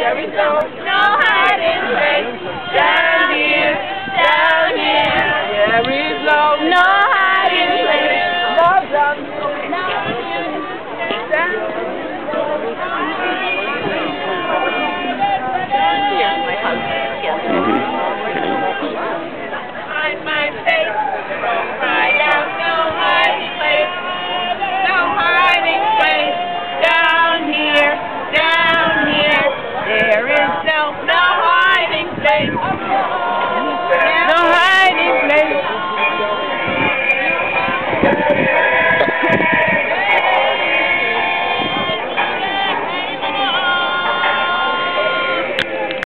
There is no, no hiding place down here, down here. There is no, no. Amen